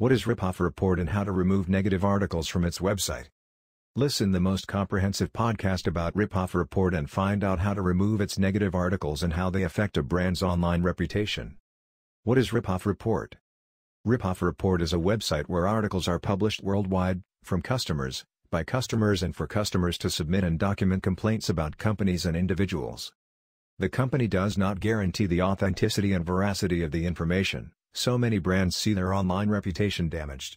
What is Ripoff Report and how to remove negative articles from its website? Listen the most comprehensive podcast about Ripoff Report and find out how to remove its negative articles and how they affect a brand's online reputation. What is Ripoff Report? Ripoff Report is a website where articles are published worldwide, from customers, by customers and for customers to submit and document complaints about companies and individuals. The company does not guarantee the authenticity and veracity of the information, so many brands see their online reputation damaged.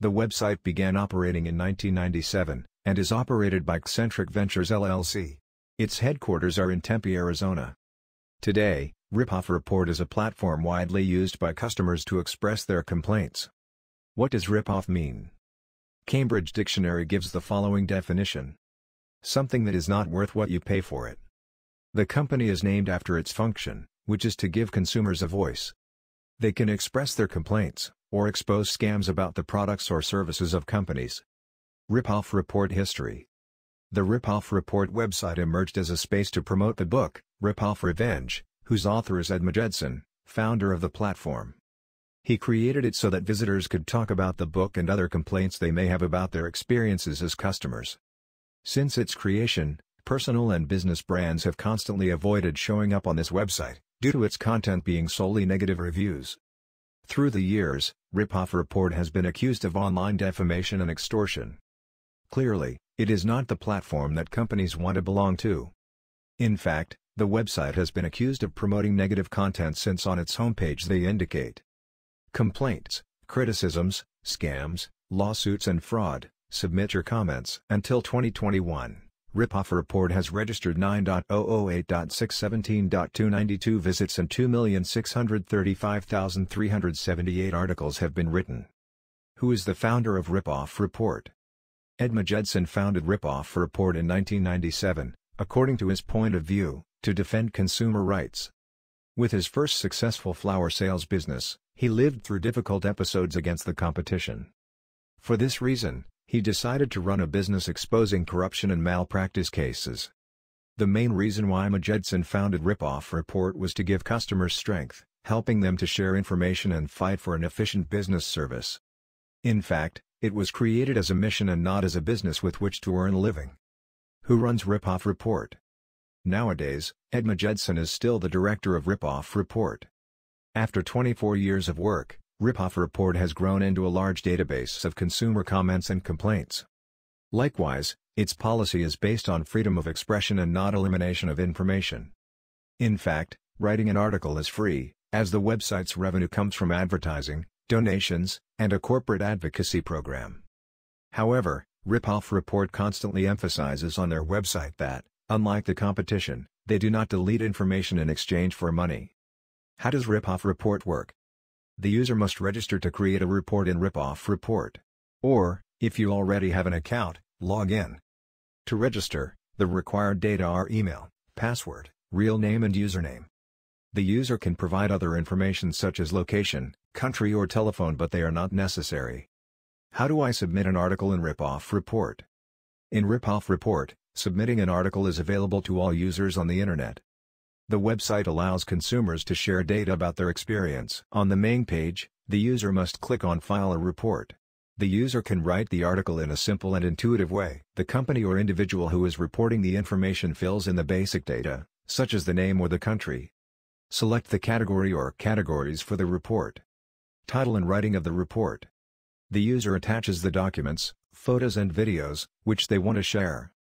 The website began operating in 1997, and is operated by Xcentric Ventures LLC. Its headquarters are in Tempe, Arizona. Today, Ripoff Report is a platform widely used by customers to express their complaints. What does ripoff mean? Cambridge Dictionary gives the following definition. Something that is not worth what you pay for it. The company is named after its function, which is to give consumers a voice. They can express their complaints, or expose scams about the products or services of companies. Ripoff Report History The Ripoff Report website emerged as a space to promote the book, Ripoff Revenge, whose author is Ed Magedson, founder of the platform. He created it so that visitors could talk about the book and other complaints they may have about their experiences as customers. Since its creation, personal and business brands have constantly avoided showing up on this website, due to its content being solely negative reviews. Through the years, Ripoff Report has been accused of online defamation and extortion. Clearly, it is not the platform that companies want to belong to. In fact, the website has been accused of promoting negative content since on its homepage they indicate complaints, criticisms, scams, lawsuits and fraud. Submit your comments. Until 2021, Ripoff Report has registered 9.008.617.292 visits and 2,635,378 articles have been written. Who is the founder of Ripoff Report? Ed Magedson founded Ripoff Report in 1997, according to his point of view to defend consumer rights. With his first successful flower sales business, he lived through difficult episodes against the competition. For this reason, he decided to run a business exposing corruption and malpractice cases. The main reason why Magedson founded Ripoff Report was to give customers strength, helping them to share information and fight for an efficient business service. In fact, it was created as a mission and not as a business with which to earn a living. Who runs Ripoff Report? Nowadays, Ed Magedson is still the director of Ripoff Report. After 24 years of work, Ripoff Report has grown into a large database of consumer comments and complaints. Likewise, its policy is based on freedom of expression and not elimination of information. In fact, writing an article is free, as the website's revenue comes from advertising, donations, and a corporate advocacy program. However, Ripoff Report constantly emphasizes on their website that, Unlike the competition, they do not delete information in exchange for money. How does Ripoff Report work? The user must register to create a report in Ripoff Report. Or, if you already have an account, log in. To register, the required data are email, password, real name and username. The user can provide other information such as location, country or telephone but they are not necessary. How do I submit an article in Ripoff Report? In Ripoff Report, submitting an article is available to all users on the Internet. The website allows consumers to share data about their experience. On the main page, the user must click on File a report. The user can write the article in a simple and intuitive way. The company or individual who is reporting the information fills in the basic data, such as the name or the country. Select the category or categories for the report. Title and writing of the report. The user attaches the documents, photos and videos, which they want to share.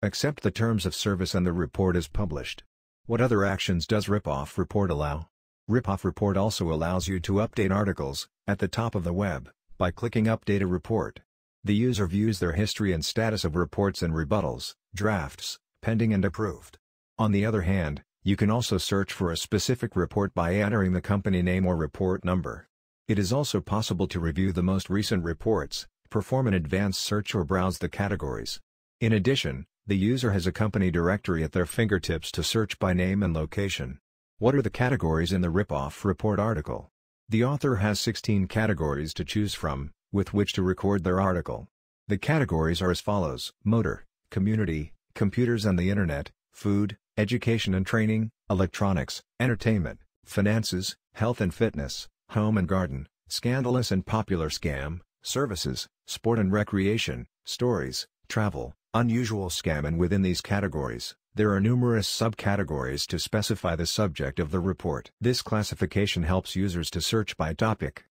Accept the terms of service and the report is published. What other actions does Ripoff Report allow? Ripoff Report also allows you to update articles, at the top of the web, by clicking Update a Report. The user views their history and status of reports and rebuttals, drafts, pending and approved. On the other hand, you can also search for a specific report by entering the company name or report number. It is also possible to review the most recent reports, perform an advanced search or browse the categories. In addition, the user has a company directory at their fingertips to search by name and location. What are the categories in the Ripoff Report article? The author has 16 categories to choose from, with which to record their article. The categories are as follows, motor, community, computers and the internet, food, education and training, electronics, entertainment, finances, health and fitness, home and garden, scandalous and popular scam, services, sport and recreation, stories, travel, unusual scam and within these categories, there are numerous subcategories to specify the subject of the report. This classification helps users to search by topic.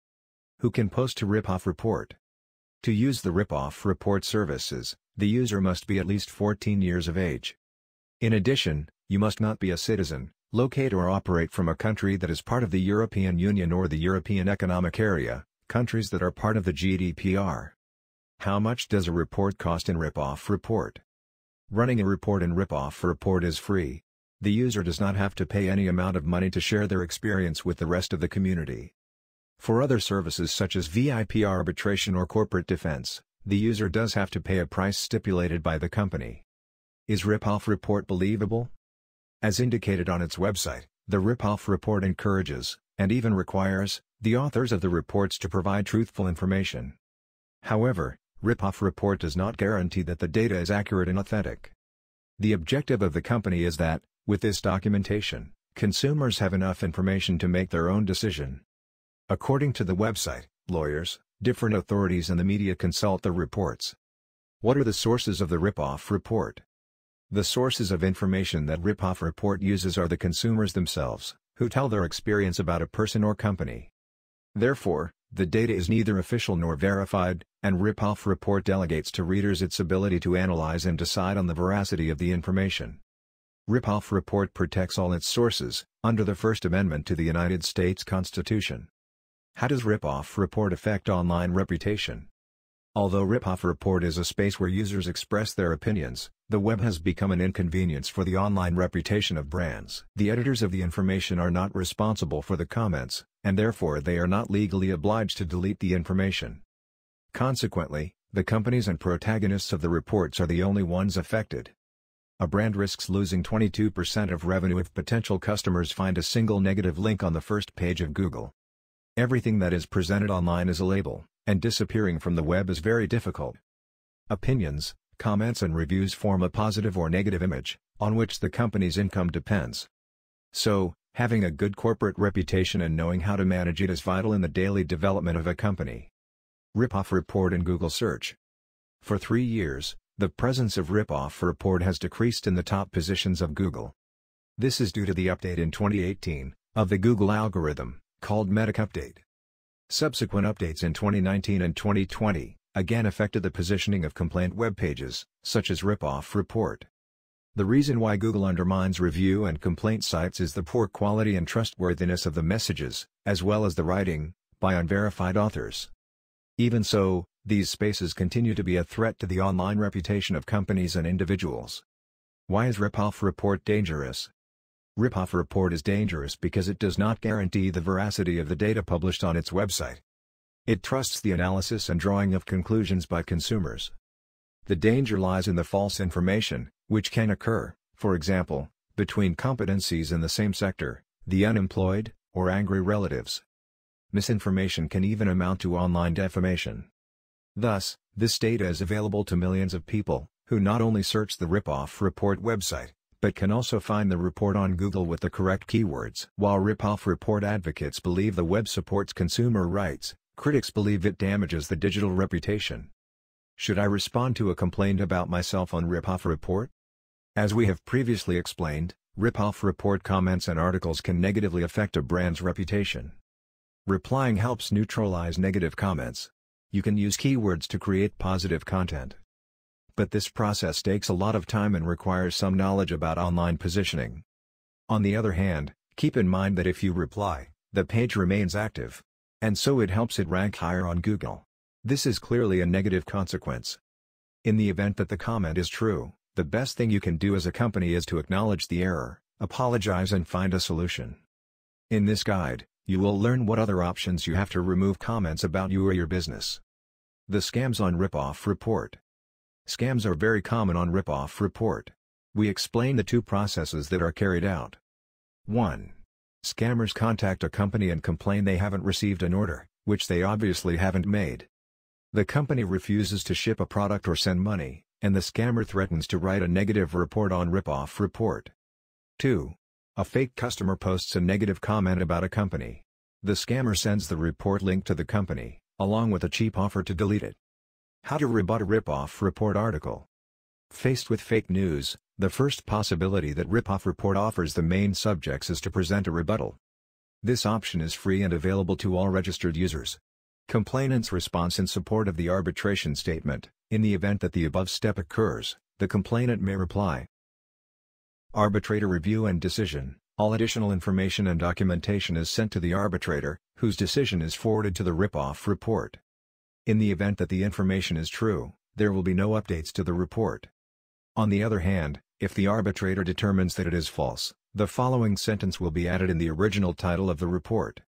Who can post to Ripoff Report? To use the Ripoff Report services, the user must be at least 14 years of age. In addition, you must not be a citizen, locate or operate from a country that is part of the European Union or the European Economic Area, countries that are part of the GDPR. How much does a report cost in Ripoff Report? Running a report in Ripoff Report is free. The user does not have to pay any amount of money to share their experience with the rest of the community. For other services such as VIP arbitration or corporate defense, the user does have to pay a price stipulated by the company. Is Ripoff Report believable? As indicated on its website, the Ripoff Report encourages, and even requires, the authors of the reports to provide truthful information. However, Ripoff Report does not guarantee that the data is accurate and authentic. The objective of the company is that, with this documentation, consumers have enough information to make their own decision. According to the website, lawyers, different authorities and the media consult the reports. What are the sources of the Ripoff Report? The sources of information that Ripoff Report uses are the consumers themselves, who tell their experience about a person or company. Therefore, the data is neither official nor verified, and Ripoff Report delegates to readers its ability to analyze and decide on the veracity of the information. Ripoff Report protects all its sources, under the First Amendment to the United States Constitution. How does Ripoff Report affect online reputation? Although Ripoff Report is a space where users express their opinions, the web has become an inconvenience for the online reputation of brands. The editors of the information are not responsible for the comments, and therefore they are not legally obliged to delete the information. Consequently, the companies and protagonists of the reports are the only ones affected. A brand risks losing 22% of revenue if potential customers find a single negative link on the first page of Google. Everything that is presented online is a label, and disappearing from the web is very difficult. Opinions, comments and reviews form a positive or negative image, on which the company's income depends. So, having a good corporate reputation and knowing how to manage it is vital in the daily development of a company. Ripoff Report in Google Search For three years, the presence of Ripoff Report has decreased in the top positions of Google. This is due to the update in 2018, of the Google algorithm called Medic Update. Subsequent updates in 2019 and 2020, again affected the positioning of complaint web pages, such as Ripoff Report. The reason why Google undermines review and complaint sites is the poor quality and trustworthiness of the messages, as well as the writing, by unverified authors. Even so, these spaces continue to be a threat to the online reputation of companies and individuals. Why is Ripoff Report dangerous? Ripoff Report is dangerous because it does not guarantee the veracity of the data published on its website. It trusts the analysis and drawing of conclusions by consumers. The danger lies in the false information, which can occur, for example, between competencies in the same sector, the unemployed, or angry relatives. Misinformation can even amount to online defamation. Thus, this data is available to millions of people, who not only search the Ripoff Report website, but can also find the report on Google with the correct keywords. While Ripoff Report advocates believe the web supports consumer rights, critics believe it damages the digital reputation. Should I respond to a complaint about myself on Ripoff Report? As we have previously explained, Ripoff Report comments and articles can negatively affect a brand's reputation. Replying helps neutralize negative comments. You can use keywords to create positive content but this process takes a lot of time and requires some knowledge about online positioning. On the other hand, keep in mind that if you reply, the page remains active. And so it helps it rank higher on Google. This is clearly a negative consequence. In the event that the comment is true, the best thing you can do as a company is to acknowledge the error, apologize and find a solution. In this guide, you will learn what other options you have to remove comments about you or your business. The Scams on Ripoff Report Scams are very common on Ripoff Report. We explain the two processes that are carried out. 1. Scammers contact a company and complain they haven't received an order, which they obviously haven't made. The company refuses to ship a product or send money, and the scammer threatens to write a negative report on Ripoff Report. 2. A fake customer posts a negative comment about a company. The scammer sends the report link to the company, along with a cheap offer to delete it. How to rebut a ripoff report article. Faced with fake news, the first possibility that ripoff report offers the main subjects is to present a rebuttal. This option is free and available to all registered users. Complainant's response in support of the arbitration statement, in the event that the above step occurs, the complainant may reply. Arbitrator review and decision. All additional information and documentation is sent to the arbitrator, whose decision is forwarded to the rip-off report. In the event that the information is true, there will be no updates to the report. On the other hand, if the arbitrator determines that it is false, the following sentence will be added in the original title of the report.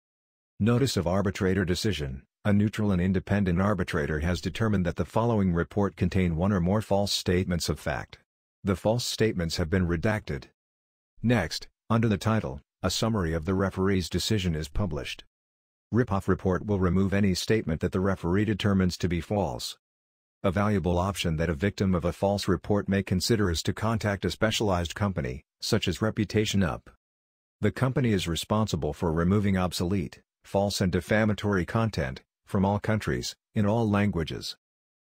Notice of Arbitrator Decision A neutral and independent arbitrator has determined that the following report contain one or more false statements of fact. The false statements have been redacted. Next, under the title, a summary of the referee's decision is published. Ripoff report will remove any statement that the referee determines to be false. A valuable option that a victim of a false report may consider is to contact a specialized company, such as Reputation Up. The company is responsible for removing obsolete, false and defamatory content, from all countries, in all languages.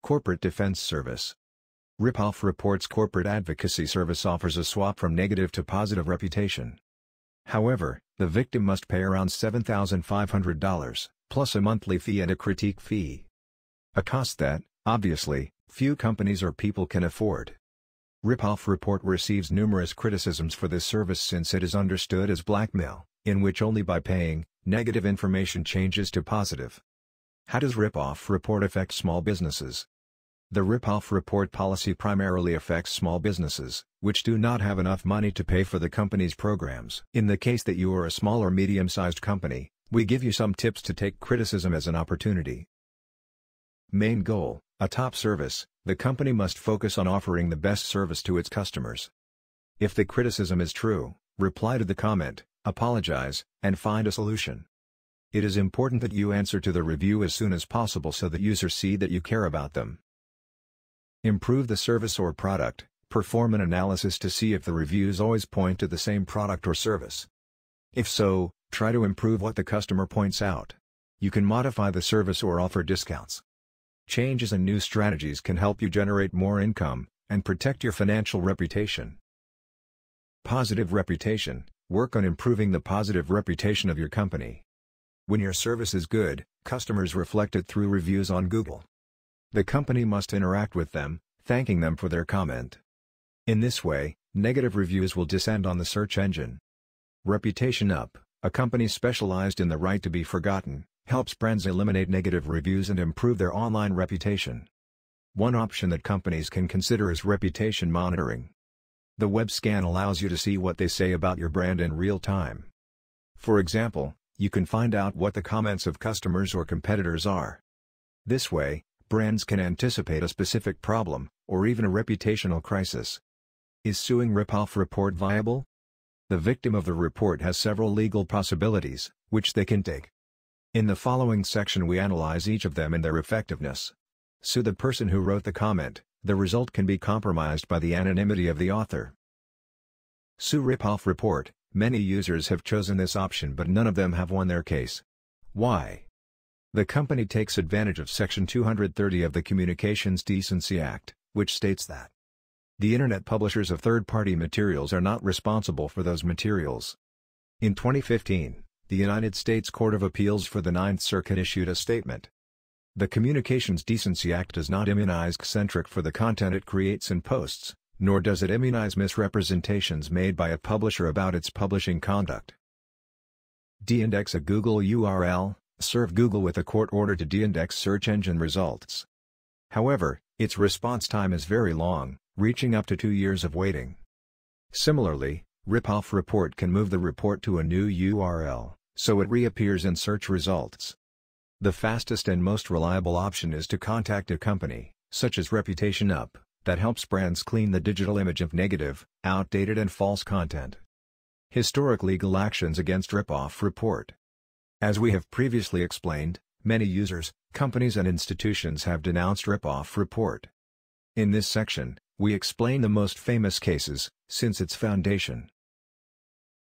Corporate Defense Service Ripoff Reports Corporate Advocacy Service offers a swap from negative to positive reputation. However, the victim must pay around $7,500, plus a monthly fee and a critique fee. A cost that, obviously, few companies or people can afford. Ripoff Report receives numerous criticisms for this service since it is understood as blackmail, in which only by paying, negative information changes to positive. How does Ripoff Report affect small businesses? The rip-off report policy primarily affects small businesses, which do not have enough money to pay for the company's programs. In the case that you are a small or medium-sized company, we give you some tips to take criticism as an opportunity. Main goal, a top service, the company must focus on offering the best service to its customers. If the criticism is true, reply to the comment, apologize, and find a solution. It is important that you answer to the review as soon as possible so that users see that you care about them. Improve the service or product, perform an analysis to see if the reviews always point to the same product or service. If so, try to improve what the customer points out. You can modify the service or offer discounts. Changes and new strategies can help you generate more income, and protect your financial reputation. Positive reputation Work on improving the positive reputation of your company. When your service is good, customers reflect it through reviews on Google. The company must interact with them, thanking them for their comment. In this way, negative reviews will descend on the search engine. Reputation Up, a company specialized in the right to be forgotten, helps brands eliminate negative reviews and improve their online reputation. One option that companies can consider is reputation monitoring. The web scan allows you to see what they say about your brand in real time. For example, you can find out what the comments of customers or competitors are. This way, brands can anticipate a specific problem, or even a reputational crisis. Is suing Ripoff Report viable? The victim of the report has several legal possibilities, which they can take. In the following section we analyze each of them and their effectiveness. Sue the person who wrote the comment, the result can be compromised by the anonymity of the author. Sue Ripoff Report, many users have chosen this option but none of them have won their case. Why? The company takes advantage of Section 230 of the Communications Decency Act, which states that the Internet publishers of third-party materials are not responsible for those materials. In 2015, the United States Court of Appeals for the Ninth Circuit issued a statement. The Communications Decency Act does not immunize Xcentric for the content it creates and posts, nor does it immunize misrepresentations made by a publisher about its publishing conduct. De-index a Google URL, serve Google with a court order to de-index search engine results. However, its response time is very long, reaching up to two years of waiting. Similarly, Ripoff Report can move the report to a new URL, so it reappears in search results. The fastest and most reliable option is to contact a company, such as Reputation Up, that helps brands clean the digital image of negative, outdated and false content. Historic legal actions against Ripoff Report as we have previously explained, many users, companies and institutions have denounced Ripoff Report. In this section, we explain the most famous cases, since its foundation.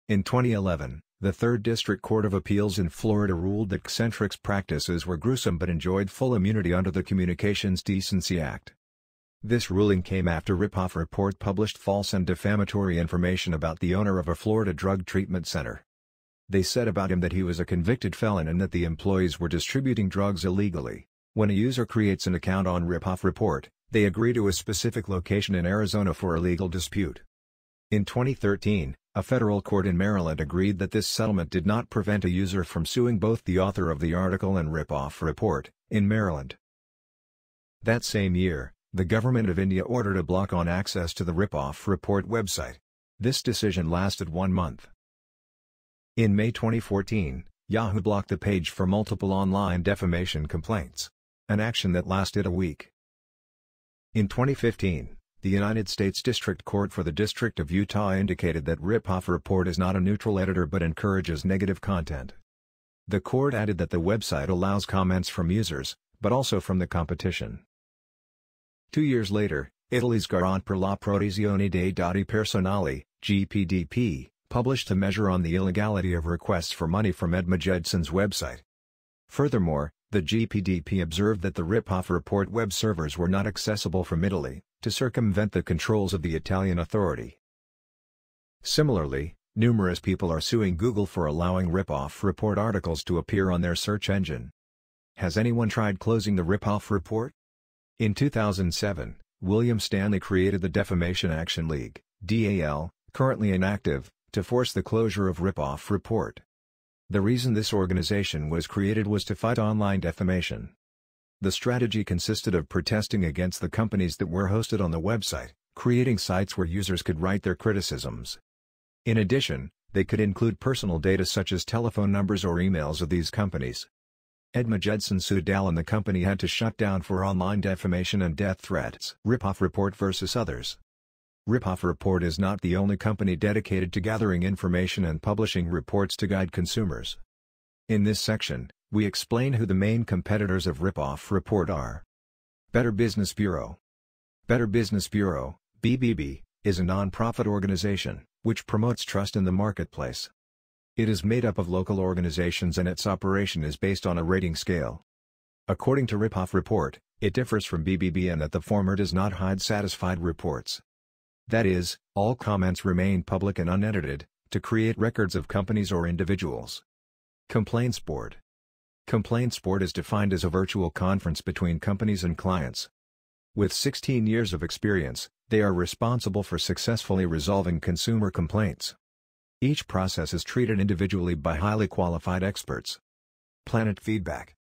In 2011, The 3rd District Court of Appeals in Florida ruled that Xcentric's practices were gruesome but enjoyed full immunity under the Communications Decency Act. This ruling came after Ripoff Report published false and defamatory information about the owner of a Florida drug treatment center. They said about him that he was a convicted felon and that the employees were distributing drugs illegally. When a user creates an account on Ripoff Report, they agree to a specific location in Arizona for a legal dispute. In 2013, a federal court in Maryland agreed that this settlement did not prevent a user from suing both the author of the article and Ripoff Report, in Maryland. That same year, the government of India ordered a block on access to the Ripoff Report website. This decision lasted one month. In May 2014, Yahoo blocked the page for multiple online defamation complaints. An action that lasted a week. In 2015, the United States District Court for the District of Utah indicated that Ripoff Report is not a neutral editor but encourages negative content. The court added that the website allows comments from users, but also from the competition. Two years later, Italy's Garante per la Protezione dei Dati Personali, GPDP, published a measure on the illegality of requests for money from Ed Magedson's website. Furthermore, the GPDP observed that the Ripoff Report web servers were not accessible from Italy, to circumvent the controls of the Italian authority. Similarly, numerous people are suing Google for allowing Ripoff Report articles to appear on their search engine. Has anyone tried closing the Ripoff Report? In 2007, William Stanley created the Defamation Action League, DAL, currently inactive, to force the closure of Ripoff Report. The reason this organization was created was to fight online defamation. The strategy consisted of protesting against the companies that were hosted on the website, creating sites where users could write their criticisms. In addition, they could include personal data such as telephone numbers or emails of these companies. Ed Magedson sued DAL and the company had to shut down for online defamation and death threats. Ripoff Report versus others. Ripoff Report is not the only company dedicated to gathering information and publishing reports to guide consumers. In this section, we explain who the main competitors of Ripoff Report are. Better Business Bureau Better Business Bureau, BBB, is a non-profit organization, which promotes trust in the marketplace. It is made up of local organizations and its operation is based on a rating scale. According to Ripoff Report, it differs from BBB in that the former does not hide satisfied reports. That is, all comments remain public and unedited, to create records of companies or individuals. Complaints Board Complaints Board is defined as a virtual conference between companies and clients. With 16 years of experience, they are responsible for successfully resolving consumer complaints. Each process is treated individually by highly qualified experts. Planet Feedback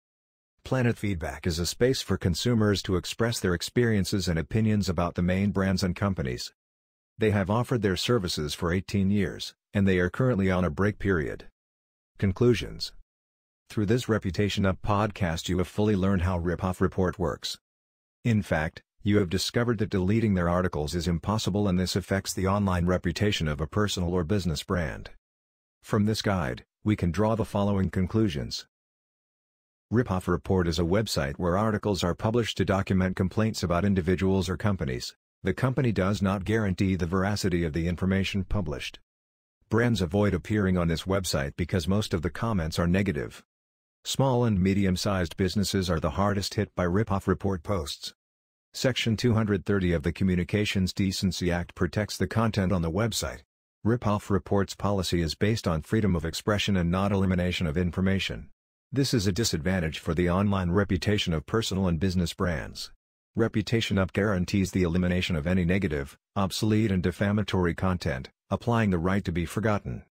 Planet Feedback is a space for consumers to express their experiences and opinions about the main brands and companies. They have offered their services for 18 years, and they are currently on a break period. Conclusions through this Reputation Up podcast you have fully learned how Ripoff Report works. In fact, you have discovered that deleting their articles is impossible and this affects the online reputation of a personal or business brand. From this guide, we can draw the following conclusions. Ripoff Report is a website where articles are published to document complaints about individuals or companies. The company does not guarantee the veracity of the information published. Brands avoid appearing on this website because most of the comments are negative. Small and medium-sized businesses are the hardest hit by ripoff report posts. Section 230 of the Communications Decency Act protects the content on the website. Ripoff reports policy is based on freedom of expression and not elimination of information. This is a disadvantage for the online reputation of personal and business brands. Reputation Up guarantees the elimination of any negative, obsolete and defamatory content, applying the right to be forgotten.